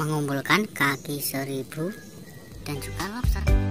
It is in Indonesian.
mengumpulkan kaki seribu dan juga lobster.